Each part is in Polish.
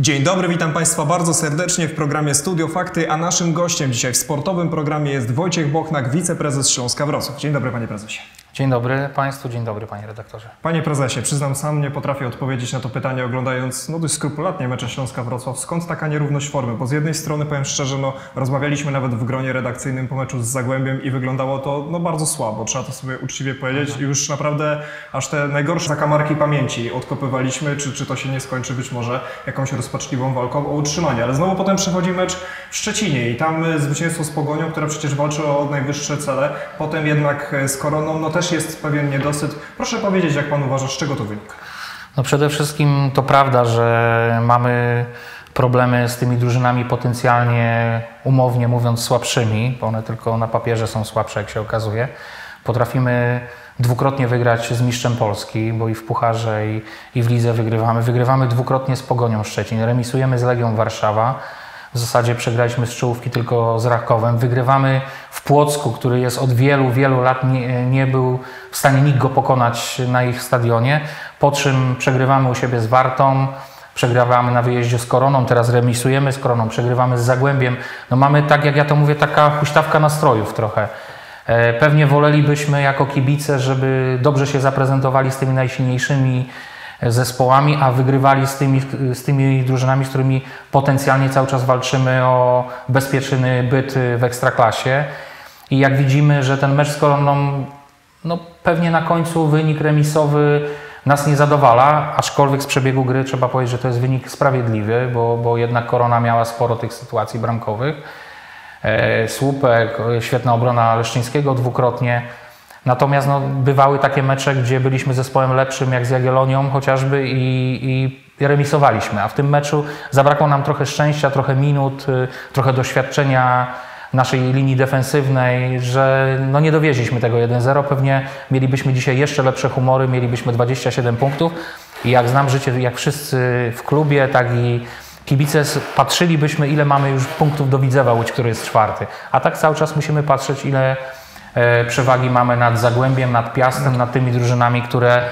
Dzień dobry, witam Państwa bardzo serdecznie w programie Studio Fakty, a naszym gościem dzisiaj w sportowym programie jest Wojciech Bochnak, wiceprezes Śląska Wrocław. Dzień dobry Panie Prezesie. Dzień dobry Państwu, dzień dobry Panie redaktorze. Panie Prezesie, przyznam sam nie potrafię odpowiedzieć na to pytanie oglądając no dość skrupulatnie mecze Śląska Wrocław. Skąd taka nierówność formy? Bo z jednej strony powiem szczerze, no rozmawialiśmy nawet w gronie redakcyjnym po meczu z Zagłębiem i wyglądało to no bardzo słabo, trzeba to sobie uczciwie powiedzieć. I już naprawdę aż te najgorsze zakamarki pamięci odkopywaliśmy, czy, czy to się nie skończy być może jakąś rozpaczliwą walką o utrzymanie. Ale znowu potem przychodzi mecz w Szczecinie i tam e, zwycięstwo z Pogonią, która przecież walczy o najwyższe cele. Potem jednak e, z Koroną, no też jest pewien niedosyt. Proszę powiedzieć, jak Pan uważa, z czego to wynika? No przede wszystkim to prawda, że mamy problemy z tymi drużynami potencjalnie, umownie mówiąc, słabszymi, bo one tylko na papierze są słabsze, jak się okazuje. Potrafimy dwukrotnie wygrać z mistrzem Polski, bo i w Pucharze, i, i w Lidze wygrywamy. Wygrywamy dwukrotnie z Pogonią Szczecin, remisujemy z Legią Warszawa. W zasadzie przegraliśmy z czołówki tylko z Rakowem. Wygrywamy w Płocku, który jest od wielu, wielu lat nie, nie był w stanie nikt go pokonać na ich stadionie. Po czym przegrywamy u siebie z Wartą, przegrywamy na wyjeździe z Koroną, teraz remisujemy z Koroną, przegrywamy z Zagłębiem. No mamy, tak jak ja to mówię, taka huśtawka nastrojów trochę. E, Pewnie wolelibyśmy jako kibice, żeby dobrze się zaprezentowali z tymi najsilniejszymi zespołami, a wygrywali z tymi, z tymi drużynami, z którymi potencjalnie cały czas walczymy o bezpieczny byt w ekstraklasie. I jak widzimy, że ten mecz z Koroną, no pewnie na końcu wynik remisowy nas nie zadowala, aczkolwiek z przebiegu gry trzeba powiedzieć, że to jest wynik sprawiedliwy, bo, bo jednak Korona miała sporo tych sytuacji bramkowych. E, Słupek, e, świetna obrona Leszczyńskiego dwukrotnie. Natomiast no, bywały takie mecze, gdzie byliśmy zespołem lepszym, jak z Jagiellonią chociażby i, i remisowaliśmy. A w tym meczu zabrakło nam trochę szczęścia, trochę minut, y, trochę doświadczenia naszej linii defensywnej, że no nie dowieźliśmy tego 1-0. Pewnie mielibyśmy dzisiaj jeszcze lepsze humory, mielibyśmy 27 punktów. I jak znam życie, jak wszyscy w klubie, tak i kibice, patrzylibyśmy, ile mamy już punktów do Widzewa Łódź, który jest czwarty. A tak cały czas musimy patrzeć, ile przewagi mamy nad Zagłębiem, nad Piastem, nad tymi drużynami, które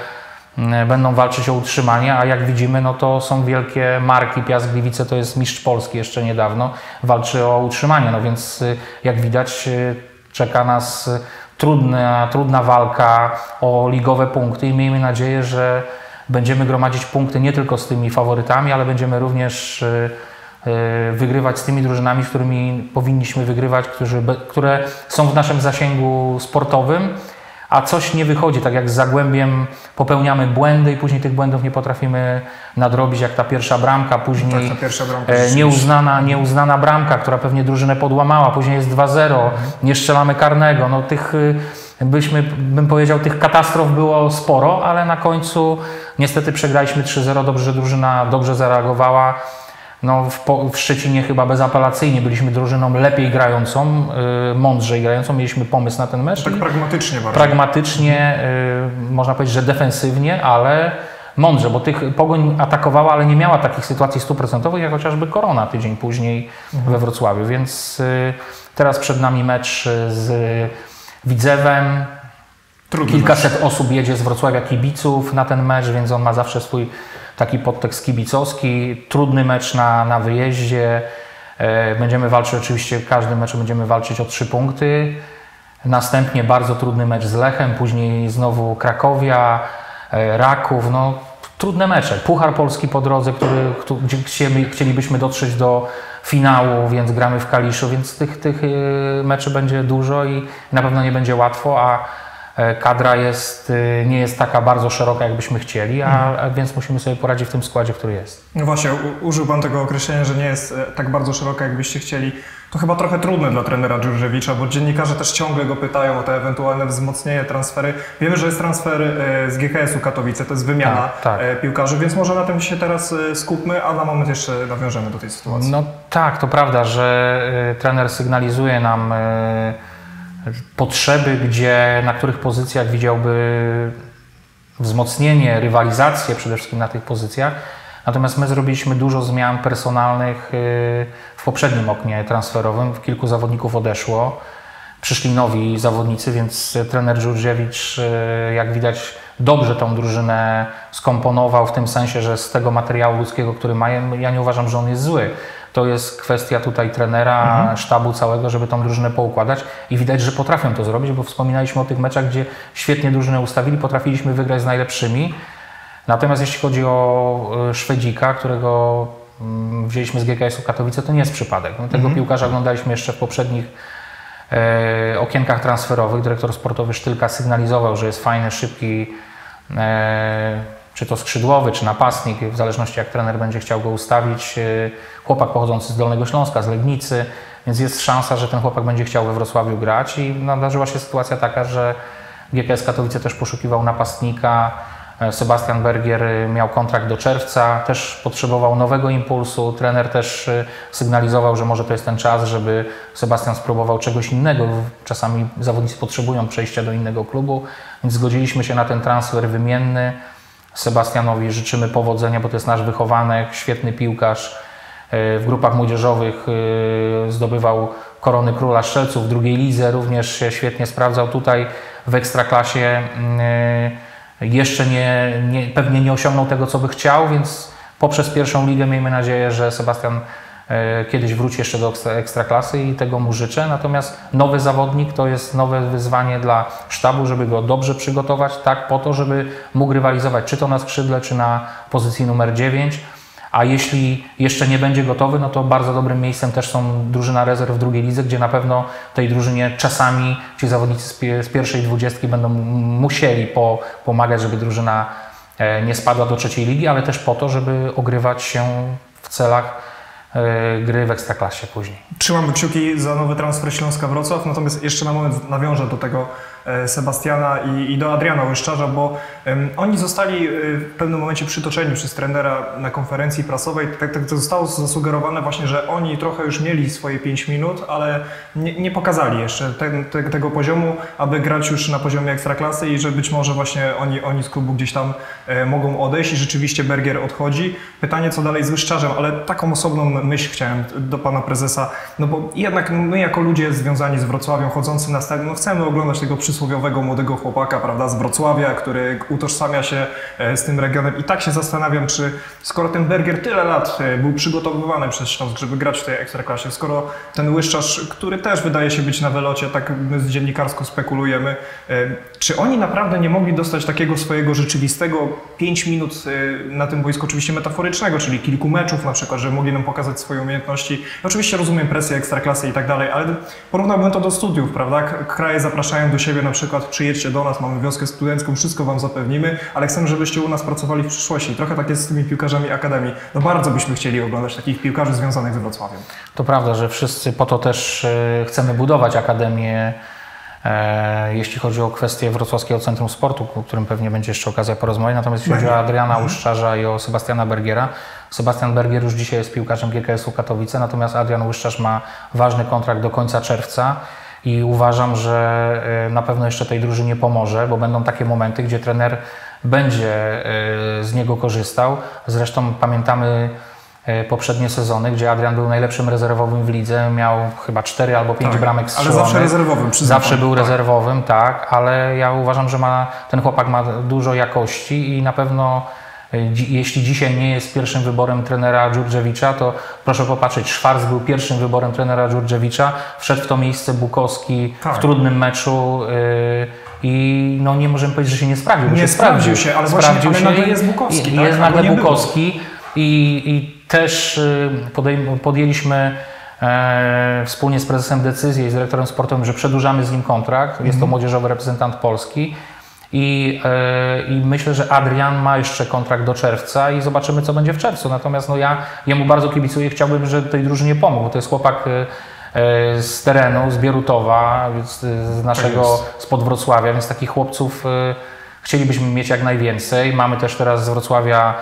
mm, będą walczyć o utrzymanie, a jak widzimy, no to są wielkie marki. Piast Gliwice to jest mistrz Polski jeszcze niedawno, walczy o utrzymanie, no więc y, jak widać y, czeka nas y, trudna, trudna walka o ligowe punkty i miejmy nadzieję, że będziemy gromadzić punkty nie tylko z tymi faworytami, ale będziemy również wygrywać z tymi drużynami, z którymi powinniśmy wygrywać, którzy, które są w naszym zasięgu sportowym, a coś nie wychodzi, tak jak z Zagłębiem popełniamy błędy i później tych błędów nie potrafimy nadrobić, jak ta pierwsza bramka, później Tak, ta pierwsza bramka e, nieuznana, nieuznana bramka, która pewnie drużynę podłamała, później jest 2-0, nie strzelamy karnego, no tych y, byśmy, bym powiedział, tych katastrof było sporo, ale na końcu niestety przegraliśmy 3-0, dobrze, że drużyna dobrze zareagowała. No, w, po, w Szczecinie chyba bezapelacyjnie byliśmy drużyną lepiej grającą, y, mądrzej grającą, mieliśmy pomysł na ten mecz. Tak pragmatycznie bardzo. pragmatycznie, y, można powiedzieć, że defensywnie, ale mądrze, bo tych Pogoń atakowała, ale nie miała takich sytuacji stuprocentowych, jak chociażby Korona tydzień później we Wrocławiu, więc y, teraz przed nami mecz y, z Widzewem. Trudny Kilkaset osób jedzie z Wrocławia kibiców na ten mecz, więc on ma zawsze swój taki podtekst kibicowski. Trudny mecz na, na wyjeździe. E, Będziemy walczyć oczywiście, w każdym meczu będziemy walczyć o trzy punkty. Następnie bardzo trudny mecz z Lechem, później znowu Krakowia, e, Raków. No, trudne mecze. Puchar Polski po drodze, który, któ- gdzie chcieli- chcielibyśmy dotrzeć do finału, więc gramy w Kaliszu, więc tych, tych e, meczy będzie dużo i na pewno nie będzie łatwo, a kadra jest, e, nie jest taka bardzo szeroka, jakbyśmy chcieli, a, a więc musimy sobie poradzić w tym składzie, który jest. No właśnie, u- użył Pan tego określenia, że nie jest e, tak bardzo szeroka, jakbyście chcieli. To chyba trochę trudne dla trenera Dżurżewicza, bo dziennikarze też ciągle go pytają o te ewentualne wzmocnienie, transfery. Wiemy, że jest transfer e, z GKS-u Katowice, to jest wymiana Tak, tak. e, piłkarzy, więc może na tym się teraz e, skupmy, a na moment jeszcze nawiążemy do tej sytuacji. No tak, to prawda, że y, trener sygnalizuje nam y, potrzeby, gdzie, na których pozycjach widziałby wzmocnienie, rywalizację przede wszystkim na tych pozycjach. Natomiast my zrobiliśmy dużo zmian personalnych y, w poprzednim oknie transferowym. Kilku zawodników odeszło. Przyszli nowi zawodnicy, więc trener Dżurdziewicz, y, jak widać, dobrze tą drużynę skomponował w tym sensie, że z tego materiału ludzkiego, który mają, ja nie uważam, że on jest zły. To jest kwestia tutaj trenera, sztabu całego, żeby tą drużynę poukładać i widać, że potrafią to zrobić, bo wspominaliśmy o tych meczach, gdzie świetnie drużynę ustawili, potrafiliśmy wygrać z najlepszymi. Natomiast jeśli chodzi o y, Szwedzika, którego mm, wzięliśmy z GKS-u Katowice, to nie jest przypadek. Tego piłkarza oglądaliśmy jeszcze w poprzednich e, okienkach transferowych. Dyrektor sportowy Sztylka sygnalizował, że jest fajny, szybki, e, czy to skrzydłowy, czy napastnik, w zależności jak trener będzie chciał go ustawić. E, chłopak pochodzący z Dolnego Śląska, z Legnicy, więc jest szansa, że ten chłopak będzie chciał we Wrocławiu grać i nadarzyła się sytuacja taka, że GKS Katowice też poszukiwał napastnika. E, Sebastian Bergier e, miał kontrakt do czerwca, też potrzebował nowego impulsu. Trener też e, sygnalizował, że może to jest ten czas, żeby Sebastian spróbował czegoś innego. Czasami zawodnicy potrzebują przejścia do innego klubu, więc zgodziliśmy się na ten transfer wymienny. Sebastianowi życzymy powodzenia, bo to jest nasz wychowanek, świetny piłkarz. W grupach młodzieżowych zdobywał korony króla strzelców w drugiej lidze, również się świetnie sprawdzał tutaj w ekstraklasie. Jeszcze nie, nie, pewnie nie osiągnął tego, co by chciał, więc poprzez pierwszą ligę miejmy nadzieję, że Sebastian e, kiedyś wróci jeszcze do ekstra- ekstraklasy i tego mu życzę. Natomiast nowy zawodnik to jest nowe wyzwanie dla sztabu, żeby go dobrze przygotować, tak po to, żeby mógł rywalizować czy to na skrzydle, czy na pozycji numer 9. A jeśli jeszcze nie będzie gotowy, no to bardzo dobrym miejscem też są drużyna rezerw w drugiej lidze, gdzie na pewno tej drużynie czasami ci zawodnicy z, pie- z pierwszej dwudziestki będą musieli po, pomagać, żeby drużyna e, nie spadła do trzeciej ligi, ale też po to, żeby ogrywać się w celach e, gry w ekstraklasie później. Trzymamy kciuki za nowy transfer Śląska Wrocław, natomiast jeszcze na moment nawiążę do tego e, Sebastiana i, i do Adriana Łyszczarza, bo oni zostali e, w pewnym momencie przytoczeni przez trenera na konferencji prasowej. Tak, tak to zostało zasugerowane właśnie, że oni trochę już mieli swoje 5 minut, ale nie, nie pokazali jeszcze te, tego poziomu, aby grać już na poziomie ekstraklasy i że być może właśnie oni, oni z klubu gdzieś tam e, mogą odejść i rzeczywiście Bergier odchodzi. Pytanie, co dalej z Łyszczarzem, ale taką osobną myśl chciałem do pana prezesa, no bo jednak my jako ludzie związani z Wrocławiem, chodzący na stadion, no chcemy oglądać tego przysłowiowego młodego chłopaka, prawda, z Wrocławia, który utożsamia się e, z tym regionem i tak się zastanawiam, czy skoro ten Bergier tyle lat e, był przygotowywany przez Śląsk, żeby grać w tej ekstraklasie, skoro ten Łyszczarz, który też wydaje się być na wylocie, tak my z dziennikarsko spekulujemy, e, czy oni naprawdę nie mogli dostać takiego swojego rzeczywistego 5 minut na tym boisku, oczywiście metaforycznego, czyli kilku meczów na przykład, że mogli nam pokazać swoje umiejętności. Oczywiście rozumiem presję ekstraklasy i tak dalej, ale porównałbym to do studiów, prawda? Kraje zapraszają do siebie na przykład, przyjedźcie do nas, mamy wioskę studencką, wszystko wam zapewnimy, ale chcemy, żebyście u nas pracowali w przyszłości. Trochę tak jest z tymi piłkarzami akademii. No bardzo byśmy chcieli oglądać takich piłkarzy związanych z Wrocławiem. To prawda, że wszyscy po to też e, chcemy budować akademię, e, jeśli chodzi o kwestię Wrocławskiego Centrum Sportu, o którym pewnie będzie jeszcze okazja porozmawiać. Natomiast jeśli chodzi o Adriana Łyszczarza i o Sebastiana Bergiera, Sebastian Bergier już dzisiaj jest piłkarzem GKS-u Katowice, natomiast Adrian Łyszczarz ma ważny kontrakt do końca czerwca i uważam, że e, na pewno jeszcze tej drużynie pomoże, bo będą takie momenty, gdzie trener będzie e, z niego korzystał. Zresztą pamiętamy e, poprzednie sezony, gdzie Adrian był najlepszym rezerwowym w lidze, miał chyba 4 albo 5 Tak, bramek ale strzelonych. zawsze rezerwowym, przyznam Zawsze był Tak. rezerwowym, tak, ale ja uważam, że ma, ten chłopak ma dużo jakości i na pewno jeśli dzisiaj nie jest pierwszym wyborem trenera Dżurdżewicza, to proszę popatrzeć, Szwarc był pierwszym wyborem trenera Dżurdżewicza, wszedł w to miejsce Bukowski Tak. w trudnym meczu yy, i no nie możemy powiedzieć, że się nie sprawdził. Nie się sprawdził się, ale właśnie- sprawdził ale się nagle i- jest Bukowski, i, tak? Jest nagle. Bukowski i, i też y, podejm- podjęliśmy e, wspólnie z prezesem decyzję i z dyrektorem sportowym, że przedłużamy z nim kontrakt. Jest to Mhm. młodzieżowy reprezentant Polski. I, e, I myślę, że Adrian ma jeszcze kontrakt do czerwca i zobaczymy, co będzie w czerwcu. Natomiast no ja jemu bardzo kibicuję i chciałbym, żeby tej drużynie pomógł, bo to jest chłopak e, z terenu, z Bierutowa, więc, e, z naszego, jest. spod Wrocławia, więc takich chłopców e, chcielibyśmy mieć jak najwięcej. Mamy też teraz z Wrocławia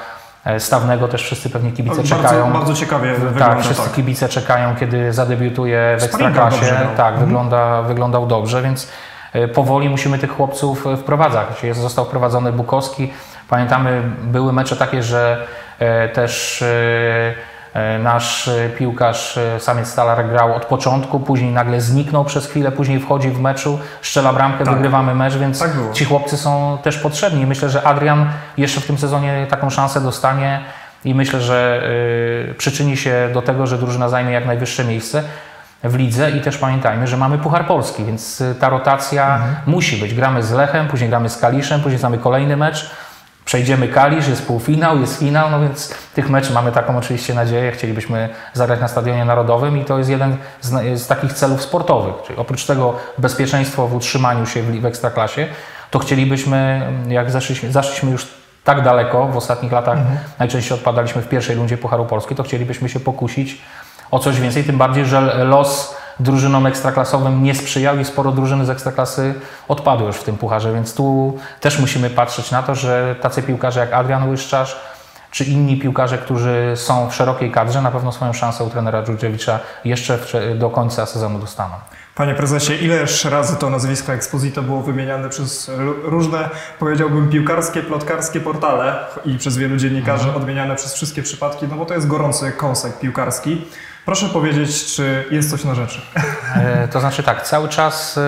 Stawnego, też wszyscy pewnie kibice Bardzo, czekają. bardzo ciekawie wygląda. Tak, wszyscy tak. kibice czekają, kiedy zadebiutuje w Ekstraklasie. Tak, Mhm. wygląda, wyglądał dobrze, więc powoli musimy tych chłopców e, wprowadzać. Jest, został wprowadzony Bukowski. Pamiętamy, były mecze takie, że e, też e, nasz e, piłkarz e, Samiec Stalar grał od początku, później nagle zniknął przez chwilę, później wchodzi w meczu, strzela bramkę, Tak. wygrywamy mecz, więc Tak ci chłopcy są też potrzebni. Myślę, że Adrian jeszcze w tym sezonie taką szansę dostanie i myślę, że przyczyni się do tego, że drużyna zajmie jak najwyższe miejsce w lidze i też pamiętajmy, że mamy Puchar Polski, więc y, ta rotacja musi być. Gramy z Lechem, później gramy z Kaliszem, później mamy kolejny mecz. Przejdziemy Kalisz, jest półfinał, jest finał, no więc tych meczów mamy taką oczywiście nadzieję. Chcielibyśmy zagrać na Stadionie Narodowym i to jest jeden z, z takich celów sportowych. Czyli oprócz tego bezpieczeństwo w utrzymaniu się w, w Ekstraklasie, to chcielibyśmy, jak zeszliśmy, zaszliśmy już tak daleko w ostatnich latach, najczęściej odpadaliśmy w pierwszej rundzie Pucharu Polski, to chcielibyśmy się pokusić o coś więcej, tym bardziej, że los drużynom ekstraklasowym nie sprzyjał i sporo drużyny z ekstraklasy odpadły już w tym pucharze, więc tu też musimy patrzeć na to, że tacy piłkarze jak Adrian Łyszczarz czy inni piłkarze, którzy są w szerokiej kadrze, na pewno swoją szansę u trenera Dżurdżewicza jeszcze do końca sezonu dostaną. Panie prezesie, ileż razy to nazwisko Exposito było wymieniane przez różne, powiedziałbym, piłkarskie, plotkarskie portale i przez wielu dziennikarzy odmieniane przez wszystkie przypadki, no bo to jest gorący kąsek piłkarski. Proszę powiedzieć, czy jest coś na rzeczy? E, To znaczy tak, cały czas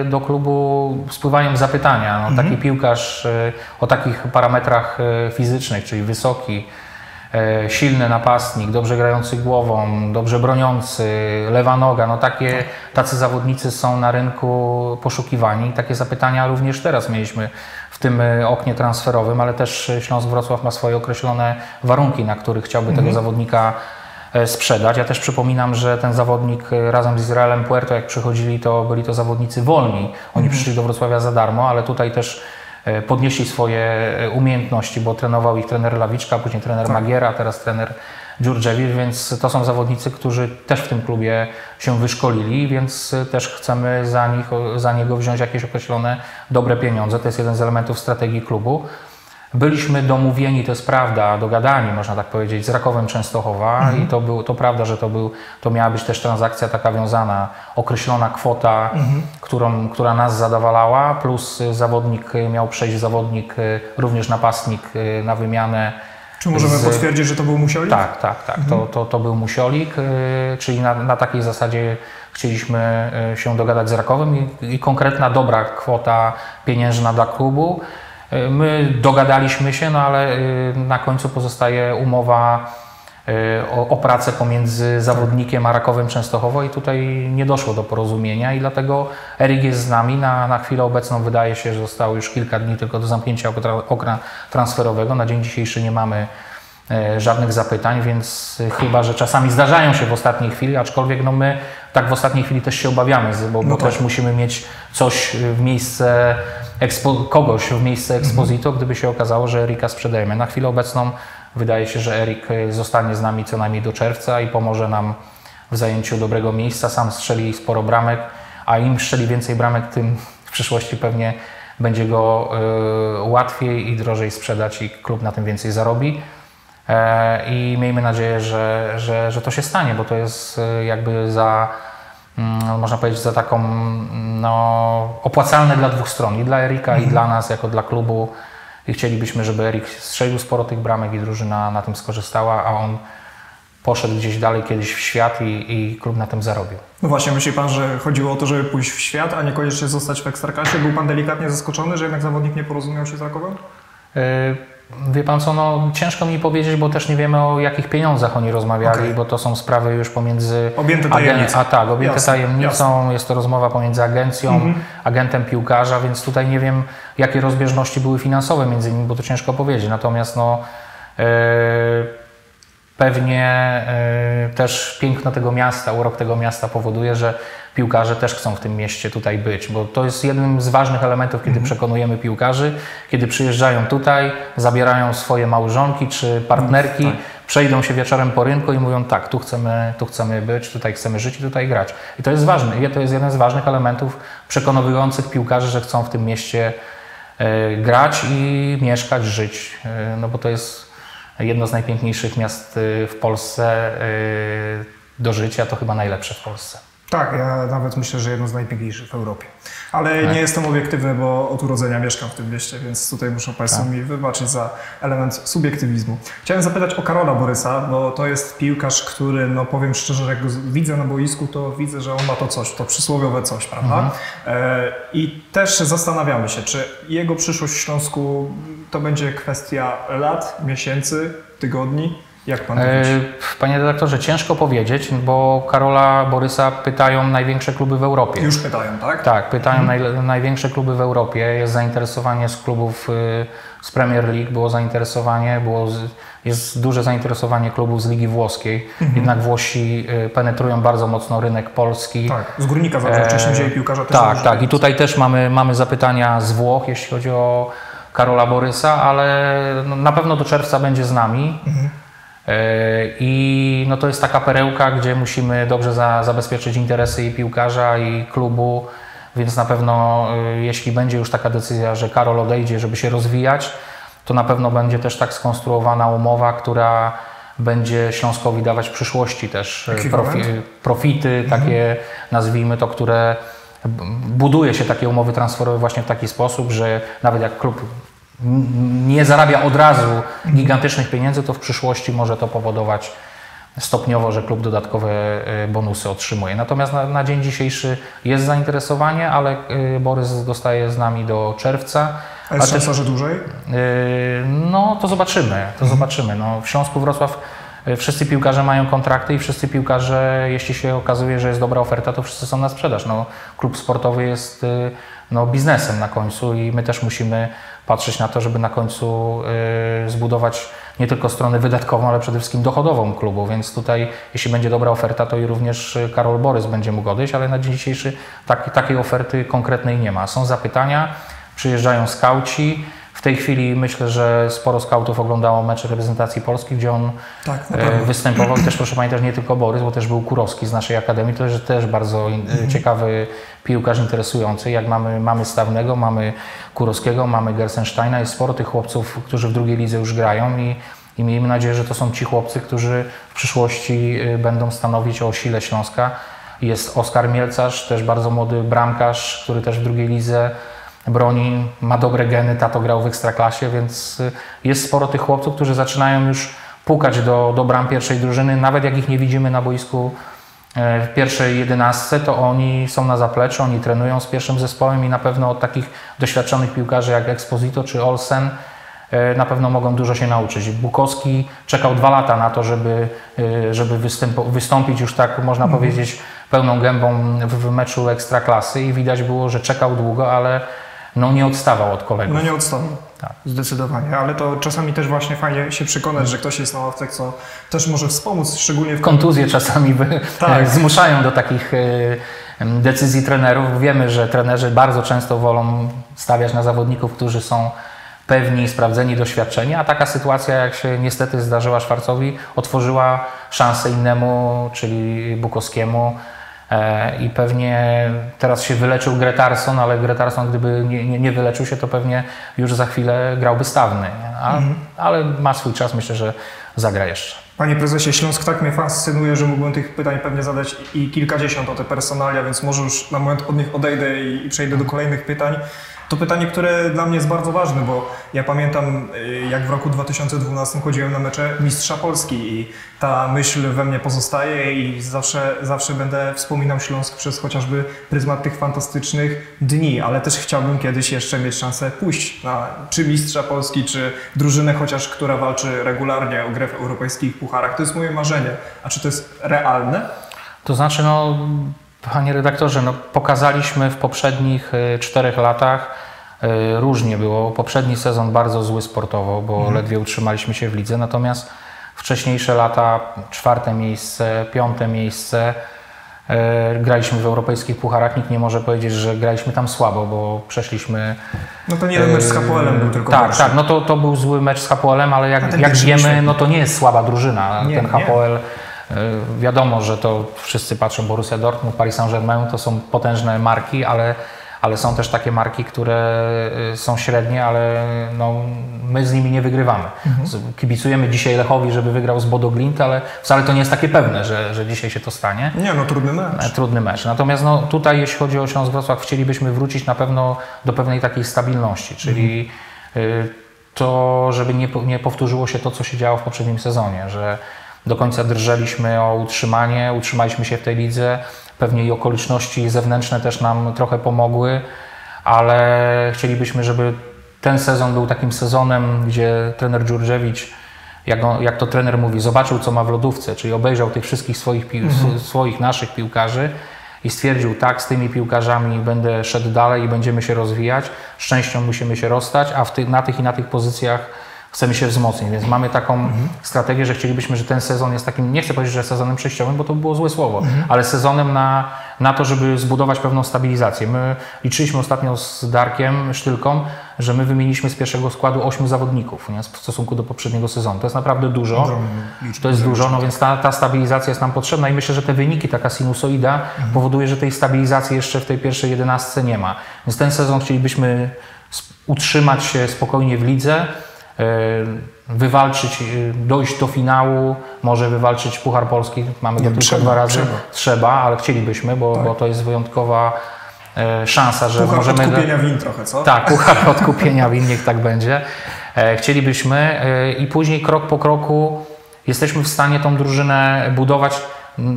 e, do klubu spływają zapytania. No, Taki piłkarz e, o takich parametrach fizycznych, czyli wysoki, silny napastnik, dobrze grający głową, dobrze broniący, lewa noga, no takie, tacy zawodnicy są na rynku poszukiwani. Takie zapytania również teraz mieliśmy w tym oknie transferowym, ale też Śląsk Wrocław ma swoje określone warunki, na których chciałby tego zawodnika sprzedać. Ja też przypominam, że ten zawodnik e, razem z Izraelem Puerto, jak przychodzili, to byli to zawodnicy wolni. Oni przyszli do Wrocławia za darmo, ale tutaj też e, podnieśli swoje e, umiejętności, bo trenował ich trener Lawiczka, później trener Magiera, teraz trener Dżurdżewicz, więc to są zawodnicy, którzy też w tym klubie się wyszkolili, więc e, też chcemy za, nich, za niego wziąć jakieś określone dobre pieniądze. To jest jeden z elementów strategii klubu. Byliśmy domówieni, to jest prawda, dogadani, można tak powiedzieć, z Rakowem Częstochowa i to, był, to prawda, że to, był, to miała być też transakcja taka wiązana, określona kwota, którą, która nas zadowalała, plus zawodnik, y, miał przejść zawodnik, y, również napastnik y, na wymianę. Czy możemy z- potwierdzić, że to był Musioli? Tak, tak, tak. To, to, to był Musiolik, czyli na, na takiej zasadzie chcieliśmy się dogadać z Rakowem i, i konkretna dobra kwota pieniężna dla klubu. Y, My dogadaliśmy się, no ale y, na końcu pozostaje umowa y, o, o pracę pomiędzy zawodnikiem a Rakowem Częstochowo i tutaj nie doszło do porozumienia i dlatego Erik jest z nami. Na, na chwilę obecną wydaje się, że zostało już kilka dni tylko do zamknięcia okna transferowego. Na dzień dzisiejszy nie mamy e, żadnych zapytań, więc e, chyba, że czasami zdarzają się w ostatniej chwili, aczkolwiek no my tak w ostatniej chwili też się obawiamy, bo, bo No tak. też musimy mieć coś w miejsce, ekspo, kogoś w miejsce Exposito, gdyby się okazało, że Erika sprzedajemy. Na chwilę obecną wydaje się, że Erik e, zostanie z nami co najmniej do czerwca i pomoże nam w zajęciu dobrego miejsca. Sam strzeli sporo bramek, a im strzeli więcej bramek, tym w przyszłości pewnie będzie go e, łatwiej i drożej sprzedać i klub na tym więcej zarobi. E, I miejmy nadzieję, że, że, że to się stanie, bo to jest e, jakby za, mm, można powiedzieć, za taką mm, no, opłacalne dla dwóch stron, i dla Erika, i dla nas, jako dla klubu. I chcielibyśmy, żeby Erik strzelił sporo tych bramek i drużyna na tym skorzystała, a on poszedł gdzieś dalej kiedyś w świat i, i klub na tym zarobił. No właśnie, myśli Pan, że chodziło o to, żeby pójść w świat, a niekoniecznie zostać w Ekstraklasie? Był Pan delikatnie zaskoczony, że jednak zawodnik nie porozumiał się z Rakowem? Wie pan co, no ciężko mi powiedzieć, bo też nie wiemy o jakich pieniądzach oni rozmawiali, Okej. bo to są sprawy już pomiędzy... Objęte tajemnicą. A tak, objęte Jasne, tajemnicą, jest to rozmowa pomiędzy agencją, Mhm. agentem piłkarza, więc tutaj nie wiem jakie rozbieżności były finansowe między nimi, bo to ciężko powiedzieć. Natomiast no yy, pewnie yy, też piękno tego miasta, urok tego miasta powoduje, że piłkarze też chcą w tym mieście tutaj być, bo to jest jednym z ważnych elementów, kiedy przekonujemy piłkarzy, kiedy przyjeżdżają tutaj, zabierają swoje małżonki czy partnerki, przejdą się wieczorem po rynku i mówią tak, tu chcemy, tu chcemy być, tutaj chcemy żyć i tutaj grać. I to jest ważne, i to jest jeden z ważnych elementów przekonujących piłkarzy, że chcą w tym mieście e, grać i mieszkać, żyć, e, no bo to jest jedno z najpiękniejszych miast e, w Polsce e, do życia, to chyba najlepsze w Polsce. Tak, ja nawet myślę, że jedno z najpiękniejszych w Europie. Ale tak. nie jestem obiektywny, bo od urodzenia mieszkam w tym mieście, więc tutaj muszą Państwo tak. mi wybaczyć za element subiektywizmu. Chciałem zapytać o Karola Borysa, bo to jest piłkarz, który, no powiem szczerze, że jak go widzę na boisku, to widzę, że on ma to coś, to przysłowiowe coś, prawda? Mhm. E, I też zastanawiamy się, czy jego przyszłość w Śląsku to będzie kwestia lat, miesięcy, tygodni, jak pan e, Panie redaktorze, ciężko powiedzieć, bo Karola Borysa pytają największe kluby w Europie. Już pytają, tak? Tak, pytają mhm. naj, największe kluby w Europie. Jest zainteresowanie z klubów y, z Premier League, było zainteresowanie, było, jest duże zainteresowanie klubów z Ligi Włoskiej. Mhm. Jednak Włosi y, penetrują bardzo mocno rynek polski. Tak, z Górnika zawsze e, wcześniej wzięli piłkarza. Też tak, tak. I tutaj też mamy, mamy zapytania z Włoch, jeśli chodzi o Karola Borysa, ale no, na pewno do czerwca będzie z nami. Mhm. E, I no to jest taka perełka, gdzie musimy dobrze za, zabezpieczyć interesy i piłkarza, i klubu, więc na pewno e, jeśli będzie już taka decyzja, że Karol odejdzie, żeby się rozwijać, to na pewno będzie też tak skonstruowana umowa, która będzie Śląskowi dawać w przyszłości też e, profi, profity, mhm. takie nazwijmy to, które buduje się takie umowy transferowe właśnie w taki sposób, że nawet jak klub nie zarabia od razu gigantycznych pieniędzy, to w przyszłości może to powodować stopniowo, że klub dodatkowe e, bonusy otrzymuje. Natomiast na, na dzień dzisiejszy jest zainteresowanie, ale e, Borys dostaje z nami do czerwca. A jest szansa, że dłużej? E, no to zobaczymy, to mhm. zobaczymy. No, w Śląsku Wrocław wszyscy piłkarze mają kontrakty i wszyscy piłkarze, jeśli się okazuje, że jest dobra oferta, to wszyscy są na sprzedaż. No, klub sportowy jest no, biznesem na końcu i my też musimy patrzeć na to, żeby na końcu y, zbudować nie tylko stronę wydatkową, ale przede wszystkim dochodową klubu, więc tutaj jeśli będzie dobra oferta, to i również y, Karol Borys będzie mógł odejść, ale na dzień dzisiejszy tak, takiej oferty konkretnej nie ma. Są zapytania, przyjeżdżają skauci, tej chwili myślę, że sporo skautów oglądało mecze reprezentacji Polski, gdzie on tak, e, występował. I też proszę pamiętać, nie tylko Borys, bo też był Kurowski z naszej akademii. To jest też bardzo mhm. ciekawy piłkarz, interesujący. Jak mamy, mamy Stawnego, mamy Kurowskiego, mamy Gersensteina. Jest sporo tych chłopców, którzy w drugiej lidze już grają i, i miejmy nadzieję, że to są ci chłopcy, którzy w przyszłości e, będą stanowić o sile Śląska. Jest Oskar Mielcarz, też bardzo młody bramkarz, który też w drugiej lidze broni, ma dobre geny, tato grał w ekstraklasie, więc y, jest sporo tych chłopców, którzy zaczynają już pukać do, do bram pierwszej drużyny, nawet jak ich nie widzimy na boisku e, w pierwszej jedenastce, to oni są na zapleczu, oni trenują z pierwszym zespołem i na pewno od takich doświadczonych piłkarzy jak Exposito czy Olsen e, na pewno mogą dużo się nauczyć. Bukowski czekał dwa lata na to, żeby, e, żeby wystąpić już tak, można mhm. powiedzieć, pełną gębą w, w meczu ekstraklasy i widać było, że czekał długo, ale no nie odstawał od kolegów. No nie odstawał, tak. zdecydowanie, ale to czasami też właśnie fajnie się przekonać, że ktoś jest na ławce, co też może wspomóc, szczególnie w... Kontuzje czasami by, tak. zmuszają do takich e, decyzji trenerów. Wiemy, że trenerzy bardzo często wolą stawiać na zawodników, którzy są pewni, sprawdzeni, doświadczeni, a taka sytuacja, jak się niestety zdarzyła Szwarcowi, otworzyła szansę innemu, czyli Bukowskiemu, I pewnie teraz się wyleczył Gretarson, ale Gretarson gdyby nie, nie, nie, wyleczył się, to pewnie już za chwilę grałby stawny. A, mhm. Ale ma swój czas, myślę, że zagra jeszcze. Panie prezesie, Śląsk tak mnie fascynuje, że mógłbym tych pytań pewnie zadać i kilkadziesiąt o te personalia, więc może już na moment od nich odejdę i, i przejdę do kolejnych pytań. To pytanie, które dla mnie jest bardzo ważne, bo ja pamiętam, y, jak w roku 2012 chodziłem na mecze Mistrza Polski i ta myśl we mnie pozostaje i zawsze, zawsze będę wspominał Śląsk przez chociażby pryzmat tych fantastycznych dni, ale też chciałbym kiedyś jeszcze mieć szansę pójść na czy Mistrza Polski, czy drużynę chociaż, która walczy regularnie o grę w europejskich pucharach. To jest moje marzenie. A czy to jest realne? To znaczy, no Panie redaktorze, no, pokazaliśmy w poprzednich y, czterech latach, y, różnie było. Poprzedni sezon bardzo zły sportowo, bo mhm. ledwie utrzymaliśmy się w lidze, natomiast wcześniejsze lata, czwarte miejsce, piąte miejsce, y, graliśmy w europejskich pucharach. Nikt nie może powiedzieć, że graliśmy tam słabo, bo przeszliśmy. No to nie ten mecz z Hapoelem był tylko. Tak, tak, no to, to był zły mecz z Hapoelem, ale jak, jak wiemy, no to nie jest słaba drużyna. Nie, ten Hapoel. Nie wiadomo, że to wszyscy patrzą Borussia Dortmund, Paris Saint-Germain, to są potężne marki, ale, ale są też takie marki, które y, są średnie, ale no, my z nimi nie wygrywamy. Z- Kibicujemy dzisiaj Lechowi, żeby wygrał z Bodo Glint, ale wcale to nie jest takie pewne, że, że dzisiaj się to stanie. Nie, no trudny mecz. E, Trudny mecz. Natomiast no, tutaj, jeśli chodzi o Śląsk Wrocław, chcielibyśmy wrócić na pewno do pewnej takiej stabilności, czyli y, to, żeby nie, nie powtórzyło się to, co się działo w poprzednim sezonie, że do końca drżeliśmy o utrzymanie, utrzymaliśmy się w tej lidze, pewnie i okoliczności zewnętrzne też nam trochę pomogły, ale chcielibyśmy, żeby ten sezon był takim sezonem, gdzie trener Dżurdziewicz jak, on, jak to trener mówi, zobaczył co ma w lodówce, czyli obejrzał tych wszystkich swoich, pił, swoich naszych piłkarzy i stwierdził, tak, z tymi piłkarzami będę szedł dalej i będziemy się rozwijać, szczęścią musimy się rozstać, a w tych, na tych i na tych pozycjach chcemy się wzmocnić, więc mamy taką strategię, że chcielibyśmy, że ten sezon jest takim, nie chcę powiedzieć, że sezonem przejściowym, bo to by było złe słowo, ale sezonem na, na to, żeby zbudować pewną stabilizację. My liczyliśmy ostatnio z Darkiem Sztylką, że my wymieniliśmy z pierwszego składu 8 zawodników nie, w stosunku do poprzedniego sezonu. To jest naprawdę dużo. To jest dużo, no więc ta, ta stabilizacja jest nam potrzebna i myślę, że te wyniki, taka sinusoida powoduje, że tej stabilizacji jeszcze w tej pierwszej jedenastce nie ma. Więc ten sezon chcielibyśmy utrzymać się spokojnie w lidze, wywalczyć, e, dojść do finału, może wywalczyć Puchar Polski, mamy go tylko trzeba, dwa razy, trzeba. trzeba ale chcielibyśmy, bo, bo to jest wyjątkowa e, szansa, że Puchar możemy... odkupienia win trochę, co? Tak, puchar odkupienia win, niech tak będzie. E, Chcielibyśmy e, i później krok po kroku jesteśmy w stanie tą drużynę budować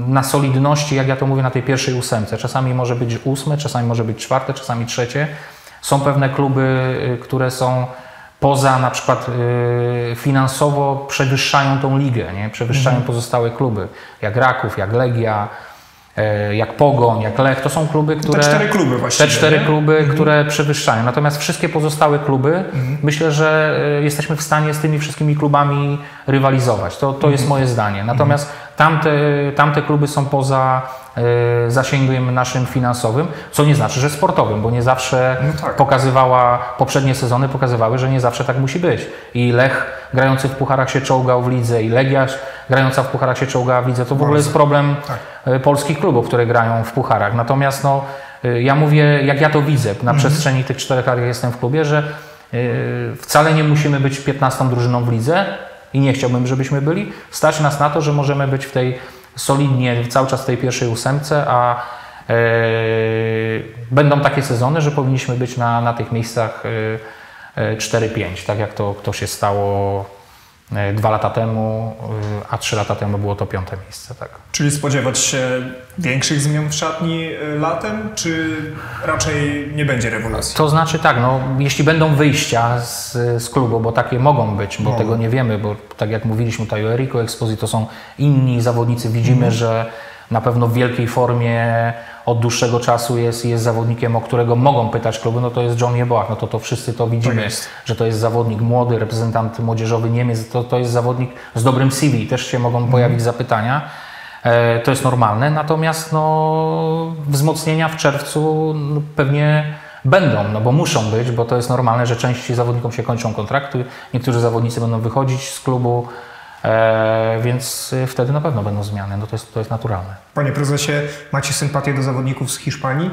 na solidności, jak ja to mówię, na tej pierwszej ósemce. Czasami może być ósme, czasami może być czwarte, czasami trzecie. Są pewne kluby, które są poza na przykład y, finansowo przewyższają tą ligę, nie? przewyższają pozostałe kluby, jak Raków, jak Legia, e, jak Pogoń, jak Lech. To są kluby, które... cztery kluby właściwie, Te cztery nie? kluby, które przewyższają. Natomiast wszystkie pozostałe kluby, myślę, że y, jesteśmy w stanie z tymi wszystkimi klubami rywalizować. To, to jest moje zdanie. Natomiast tamte, tamte kluby są poza zasięgiem naszym finansowym, co nie znaczy, że sportowym, bo nie zawsze No tak. pokazywała, poprzednie sezony pokazywały, że nie zawsze tak musi być. I Lech grający w pucharach się czołgał w lidze, i Legia grająca w pucharach się czołgała w lidze. To w ogóle jest problem Tak. e, polskich klubów, które grają w pucharach. Natomiast no, e, ja mówię, jak ja to widzę na przestrzeni tych czterech lat, jak jestem w klubie, że wcale nie musimy być 15 drużyną w lidze i nie chciałbym, żebyśmy byli. Stać nas na to, że możemy być w tej solidnie cały czas w tej pierwszej ósemce, a e, będą takie sezony, że powinniśmy być na, na tych miejscach e, e, 4-5, tak jak to, to się stało e, dwa lata temu, e, a trzy lata temu było to piąte miejsce. Tak. Czyli spodziewać się większych zmian w szatni y, latem, czy raczej nie będzie rewolucji? To znaczy tak, no, jeśli będą wyjścia z, z klubu, bo takie mogą być, bo Mogą. tego nie wiemy, bo tak jak mówiliśmy tutaj o Eriku Exposito, są inni zawodnicy, widzimy, że na pewno w wielkiej formie od dłuższego czasu jest, jest zawodnikiem, o którego mogą pytać kluby, no to jest John Jeboach, no to to wszyscy to widzimy, jest. że to jest zawodnik młody, reprezentant młodzieżowy Niemiec, to, to jest zawodnik z dobrym CV, też się mogą pojawić zapytania. E, To jest normalne, natomiast no, wzmocnienia w czerwcu no, pewnie będą, no bo muszą być, bo to jest normalne, że części zawodnikom się kończą kontrakty, niektórzy zawodnicy będą wychodzić z klubu, e, więc y, wtedy na pewno będą zmiany, no to jest, to jest naturalne. Panie prezesie, macie sympatię do zawodników z Hiszpanii?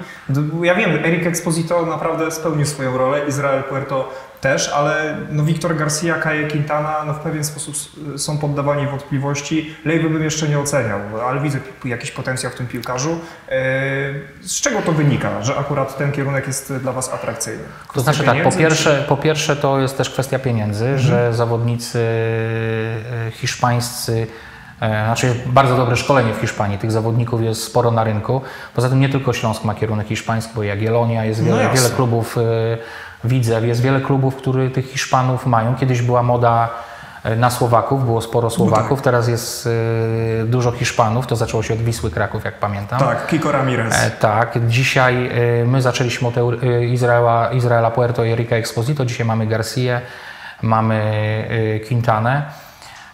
Ja wiem, Eric Exposito naprawdę spełnił swoją rolę, Izrael Puerto też, ale no Wiktor Garcia, Kaje Quintana no w pewien sposób są poddawani wątpliwości. Lejwy bym jeszcze nie oceniał, ale widzę jakiś potencjał w tym piłkarzu. E, Z czego to wynika, że akurat ten kierunek jest dla Was atrakcyjny? To Kwestia znaczy tak, po pierwsze, po pierwsze to jest też kwestia pieniędzy, że zawodnicy e, hiszpańscy, e, znaczy jest bardzo dobre szkolenie w Hiszpanii, tych zawodników jest sporo na rynku. Poza tym nie tylko Śląsk ma kierunek hiszpański, bo Jagiellonia, jest No wiele, jasne. wiele klubów, Widzew, jest wiele klubów, które tych Hiszpanów mają. Kiedyś była moda e, na Słowaków, było sporo Słowaków, teraz jest e, dużo Hiszpanów, to zaczęło się od Wisły Kraków, jak pamiętam. Tak, Kiko Ramirez. E, tak, dzisiaj e, my zaczęliśmy od e, Izraela, Izraela Puerto i Erika Exposito, dzisiaj mamy Garcia, mamy e, Quintanę.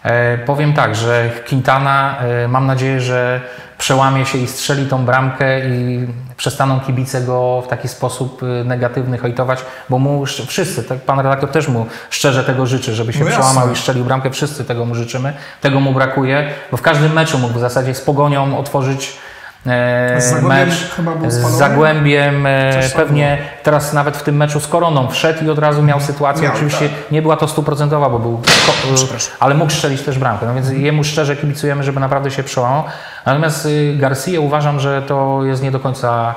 E, Powiem tak, że Quintana e, mam nadzieję, że przełamie się i strzeli tą bramkę i przestaną kibice go w taki sposób e, negatywny hejtować, bo mu sz- wszyscy, tak pan redaktor też mu szczerze tego życzy, żeby się No przełamał i strzelił bramkę, wszyscy tego mu życzymy, tego mu brakuje, bo w każdym meczu mógł w zasadzie z Pogonią otworzyć Z Zagłębiem mecz z? Zagłębiem. e, Pewnie teraz nawet w tym meczu z Koroną wszedł i od razu miał sytuację. Miał, Oczywiście tak. nie była to stuprocentowa, bo był. Przepraszam. ale mógł strzelić też bramkę. No więc jemu szczerze kibicujemy, żeby naprawdę się przełamał. Natomiast y, Garcia uważam, że to jest nie do końca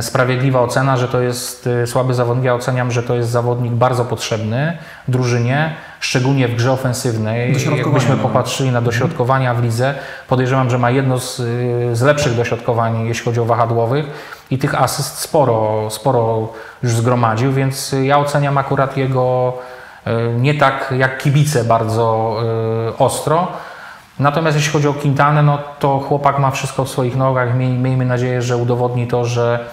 sprawiedliwa ocena, że to jest y, słaby zawodnik. Ja oceniam, że to jest zawodnik bardzo potrzebny drużynie, szczególnie w grze ofensywnej. Jakbyśmy popatrzyli na dośrodkowania w lidze, podejrzewam, że ma jedno z, y, z lepszych dośrodkowań, jeśli chodzi o wahadłowych i tych asyst sporo, sporo już zgromadził, więc ja oceniam akurat jego y, nie tak jak kibice bardzo y, ostro. Natomiast jeśli chodzi o Quintanę, no to chłopak ma wszystko w swoich nogach. Miej, miejmy nadzieję, że udowodni to, że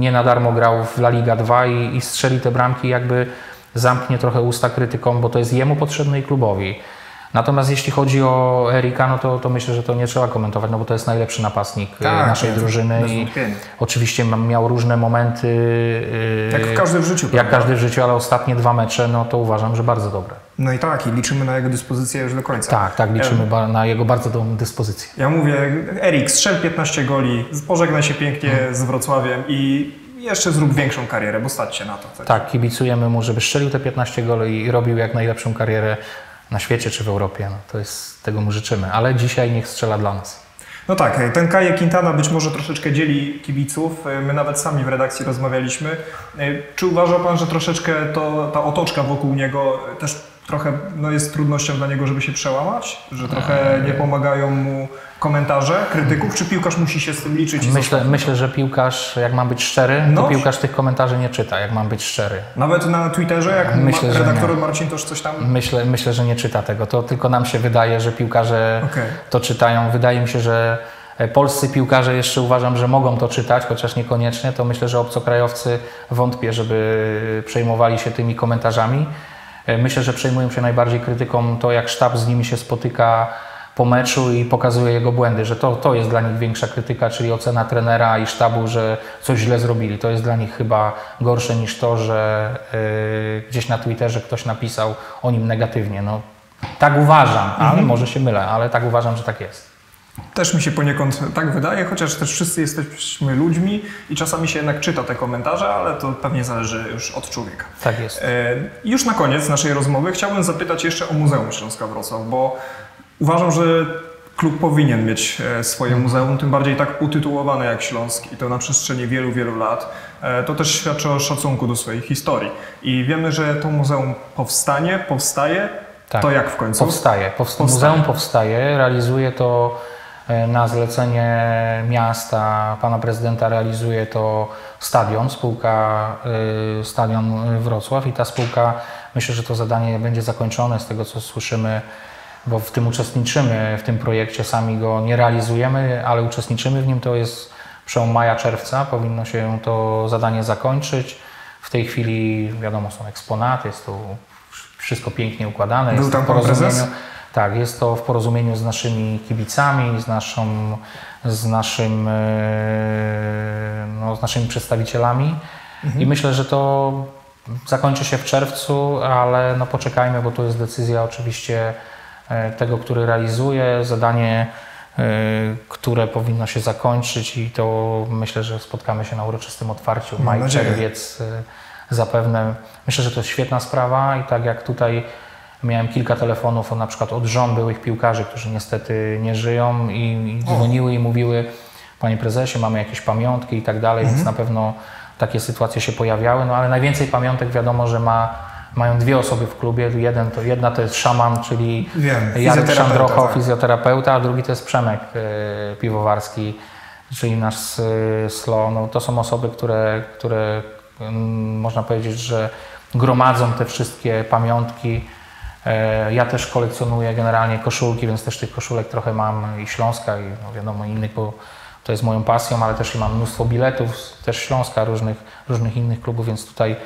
nie na darmo grał w La Liga 2 i, i strzeli te bramki, jakby zamknie trochę usta krytykom, bo to jest jemu potrzebne i klubowi. Natomiast jeśli chodzi o Erika, no to, to myślę, że to nie trzeba komentować, no bo to jest najlepszy napastnik e, Tak, naszej drużyny i oczywiście miał różne momenty. e, Jak każdy w życiu. Jak prawda? każdy w życiu, ale ostatnie dwa mecze, no to uważam, że bardzo dobre. No i tak, i liczymy na jego dyspozycję już do końca. Tak, tak, liczymy ba- na jego bardzo dobrą dyspozycję. Ja mówię, Erik, strzel 15 goli, pożegnaj się pięknie Mhm. z Wrocławiem i jeszcze zrób większą karierę, bo stać się na to. Tak, kibicujemy mu, żeby strzelił te 15 goli i robił jak najlepszą karierę na świecie czy w Europie. No, to jest, tego mu życzymy, ale dzisiaj niech strzela dla nas. No tak, ten Kaje Quintana być może troszeczkę dzieli kibiców. My nawet sami w redakcji rozmawialiśmy. Czy uważa Pan, że troszeczkę to, ta otoczka wokół niego też trochę no, jest trudnością dla niego, żeby się przełamać? Że trochę nie pomagają mu komentarze krytyków? Czy piłkarz musi się z tym liczyć? Myślę, myślę, że piłkarz, jak mam być szczery, No. to piłkarz tych komentarzy nie czyta, jak mam być szczery. Nawet na Twitterze, jak Myślę, ma, redaktor. Marcin Tosz coś tam... Myślę, myślę, że nie czyta tego. To tylko nam się wydaje, że piłkarze Okej. to czytają. Wydaje mi się, że e, polscy piłkarze jeszcze uważam, że mogą to czytać, chociaż niekoniecznie. To myślę, że obcokrajowcy wątpię, żeby przejmowali się tymi komentarzami. E, Myślę, że przejmują się najbardziej krytyką to, jak sztab z nimi się spotyka po meczu i pokazuje jego błędy, że to, to jest dla nich większa krytyka, czyli ocena trenera i sztabu, że coś źle zrobili. To jest dla nich chyba gorsze niż to, że yy, gdzieś na Twitterze ktoś napisał o nim negatywnie. No, tak uważam, ale może się mylę, ale tak uważam, że tak jest. Też mi się poniekąd tak wydaje, chociaż też wszyscy jesteśmy ludźmi i czasami się jednak czyta te komentarze, ale to pewnie zależy już od człowieka. Tak jest. E, Już na koniec naszej rozmowy chciałbym zapytać jeszcze o Muzeum Śląska Wrocław, bo uważam, że klub powinien mieć e, swoje muzeum, tym bardziej tak utytułowane jak Śląsk i to na przestrzeni wielu, wielu lat. E, To też świadczy o szacunku do swojej historii. I wiemy, że to muzeum powstanie, powstaje. Tak. To jak w końcu? Powstaje. Powst- Powstaje. Muzeum powstaje, realizuje to na zlecenie miasta, pana prezydenta realizuje to stadion, spółka y, Stadion Wrocław i ta spółka, myślę, że to zadanie będzie zakończone z tego, co słyszymy, bo w tym uczestniczymy, w tym projekcie sami go nie realizujemy, ale uczestniczymy w nim, to jest przełom maja, czerwca, powinno się to zadanie zakończyć. W tej chwili, wiadomo, są eksponaty, jest to wszystko pięknie układane. Był tam pan prezes? Tak, jest to w porozumieniu z naszymi kibicami, z, naszą, z, naszym, e, no, z naszymi przedstawicielami Mhm. i myślę, że to zakończy się w czerwcu, ale no poczekajmy, bo to jest decyzja oczywiście e, tego, który realizuje zadanie, e, które powinno się zakończyć i to myślę, że spotkamy się na uroczystym otwarciu maj, czerwiec zapewne. Myślę, że to jest świetna sprawa i tak jak tutaj miałem kilka telefonów na przykład od żon byłych piłkarzy, którzy niestety nie żyją i, i dzwoniły i mówiły Panie prezesie, mamy jakieś pamiątki i tak dalej, Mhm. więc na pewno takie sytuacje się pojawiały, no ale najwięcej pamiątek wiadomo, że ma, mają dwie osoby w klubie. Jeden to, jedna to jest szaman, czyli Wiem, Jarek fizjoterapeuta, Szandrocho, tak. fizjoterapeuta, a drugi to jest Przemek e, Piwowarski, czyli nasz e, SLO. No, to są osoby, które, które mm, można powiedzieć, że gromadzą te wszystkie pamiątki. E, Ja też kolekcjonuję generalnie koszulki, więc też tych koszulek trochę mam i Śląska, i no wiadomo innych, bo to jest moją pasją, ale też i mam mnóstwo biletów, też Śląska, różnych, różnych innych klubów, więc tutaj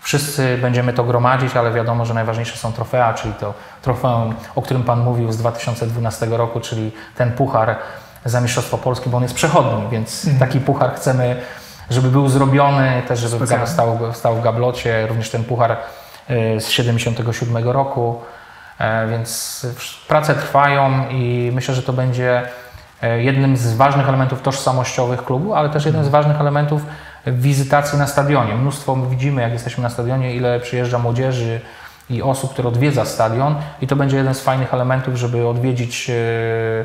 wszyscy będziemy to gromadzić, ale wiadomo, że najważniejsze są trofea, czyli to trofeum, o którym Pan mówił z 2012 roku, czyli ten puchar za Mistrzostwo Polski, bo on jest przechodni, więc taki puchar chcemy, żeby był zrobiony, też żeby Specjalnie. stał, stał w gablocie, również ten puchar z 77 roku, E, więc prace trwają i myślę, że to będzie e, jednym z ważnych elementów tożsamościowych klubu, ale też jednym z ważnych elementów wizytacji na stadionie. Mnóstwo widzimy, jak jesteśmy na stadionie, ile przyjeżdża młodzieży i osób, które odwiedza stadion i to będzie jeden z fajnych elementów, żeby odwiedzić e, e,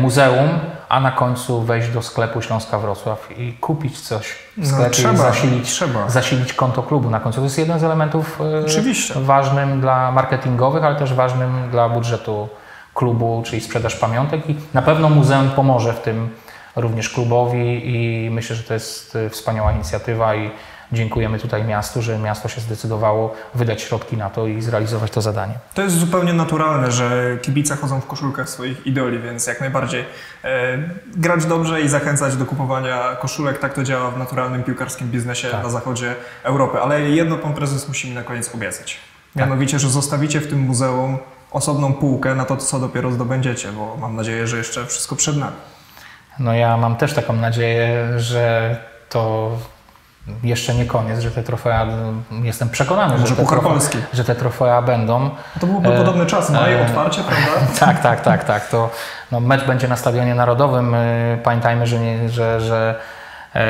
muzeum, a na końcu wejść do sklepu Śląska Wrocław i kupić coś w No, sklepie trzeba, i zasilić, trzeba. zasilić konto klubu na końcu. To jest jeden z elementów e, Oczywiście. ważnym dla marketingowych, ale też ważnym dla budżetu klubu, czyli sprzedaż pamiątek i na pewno muzeum pomoże w tym również klubowi i myślę, że to jest e, wspaniała inicjatywa i dziękujemy tutaj miastu, że miasto się zdecydowało wydać środki na to i zrealizować to zadanie. To jest zupełnie naturalne, że kibice chodzą w koszulkach swoich idoli, więc jak najbardziej e, grać dobrze i zachęcać do kupowania koszulek, tak to działa w naturalnym piłkarskim biznesie Tak. na zachodzie Europy. Ale jedno pan prezes musi mi na koniec obiecać. Mianowicie, że zostawicie w tym muzeum osobną półkę na to, co dopiero zdobędziecie, bo mam nadzieję, że jeszcze wszystko przed nami. No ja mam też taką nadzieję, że to jeszcze nie koniec, że te trofea, jestem przekonany, Może że te, trofea, Polski. że te trofea będą. To byłby E, podobny czas, maj, e, otwarcie, prawda? Tak, tak, tak, tak. To no, mecz będzie na Stadionie Narodowym. Y, Pamiętajmy, że, nie, że, że e,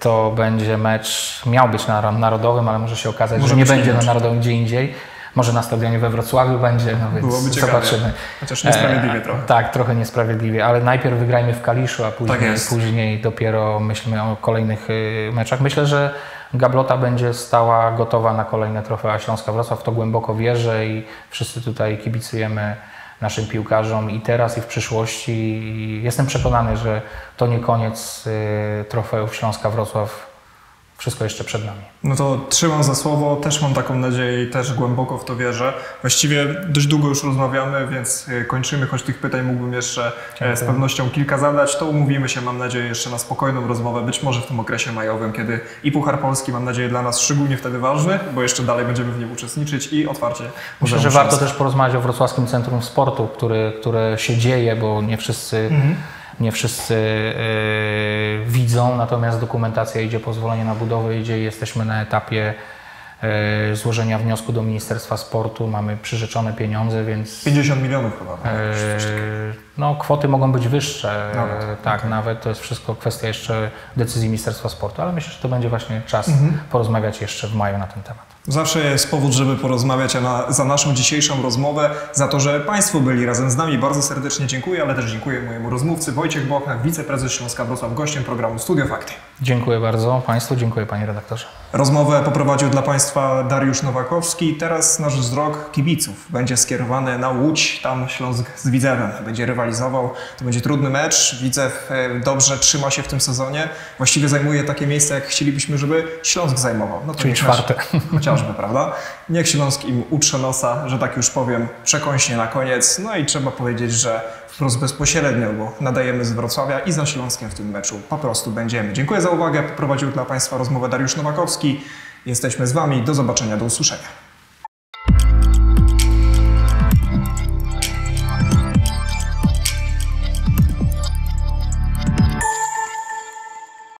to będzie mecz, miał być na Narodowym, ale może się okazać, Może że nie będzie na. Narodowym gdzie indziej. Może na Stadionie we Wrocławiu będzie, no więc Byłoby ciekawie. zobaczymy. Chociaż niesprawiedliwie E, trochę. Tak, trochę niesprawiedliwie, ale najpierw wygrajmy w Kaliszu, a później, Tak później dopiero myślmy o kolejnych y, meczach. Myślę, że Gablota będzie stała gotowa na kolejne trofea Śląska Wrocław, w to głęboko wierzę i wszyscy tutaj kibicujemy naszym piłkarzom i teraz i w przyszłości. Jestem przekonany, że to nie koniec y, trofeów Śląska Wrocław. Wszystko jeszcze przed nami. No to trzymam za słowo, też mam taką nadzieję i też głęboko w to wierzę. Właściwie dość długo już rozmawiamy, więc y, kończymy, choć tych pytań mógłbym jeszcze e, z pewnością kilka zadać. To umówimy się, mam nadzieję, jeszcze na spokojną rozmowę, być może w tym okresie majowym, kiedy i Puchar Polski, mam nadzieję, dla nas szczególnie wtedy ważny, bo jeszcze dalej będziemy w nim uczestniczyć i otwarcie. Myślę, że warto też porozmawiać o Wrocławskim Centrum Sportu, który, które się dzieje, bo nie wszyscy, nie wszyscy yy, widzą, natomiast dokumentacja idzie, pozwolenie na budowę idzie i jesteśmy na etapie yy, złożenia wniosku do Ministerstwa Sportu. Mamy przyrzeczone pieniądze, więc 50 milionów chyba. tak? No, kwoty mogą być wyższe. Nawet, Yy, tak, nawet to jest wszystko kwestia jeszcze decyzji Ministerstwa Sportu, ale myślę, że to będzie właśnie czas Mhm. porozmawiać jeszcze w maju na ten temat. Zawsze jest powód, żeby porozmawiać a na, za naszą dzisiejszą rozmowę, za to, że Państwo byli razem z nami. Bardzo serdecznie dziękuję, ale też dziękuję mojemu rozmówcy Wojciech Bochnak, wiceprezes Śląska Wrocław, gościem programu Studio Fakty. Dziękuję bardzo Państwu, dziękuję Panie redaktorze. Rozmowę poprowadził dla Państwa Dariusz Nowakowski. Teraz nasz wzrok kibiców będzie skierowany na Łódź. Tam Śląsk z Widzewem będzie rywalizował. To będzie trudny mecz. Widzew dobrze trzyma się w tym sezonie. Właściwie zajmuje takie miejsce, jak chcielibyśmy, żeby Śląsk zajmował. No to Czyli czwarte. Chociażby, prawda? Niech Śląsk im utrze nosa, że tak już powiem, przekąśnie na koniec. No i trzeba powiedzieć, że wprost bezpośrednio, bo nadajemy z Wrocławia i za Śląskiem w tym meczu po prostu będziemy. Dziękuję za uwagę. Poprowadził dla Państwa rozmowę Dariusz Nowakowski. Jesteśmy z Wami. Do zobaczenia, do usłyszenia.